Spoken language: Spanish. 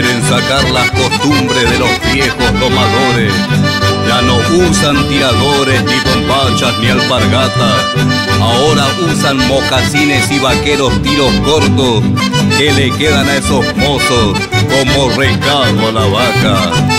Quieren sacar las costumbres de los viejos domadores. Ya no usan tiradores, ni bombachas, ni alpargatas. Ahora usan mocasines y vaqueros tiros cortos que le quedan a esos mozos como recado a la vaca.